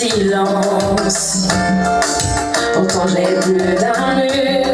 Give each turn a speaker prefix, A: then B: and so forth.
A: silence. Pourtant j'ai plus d'un mur,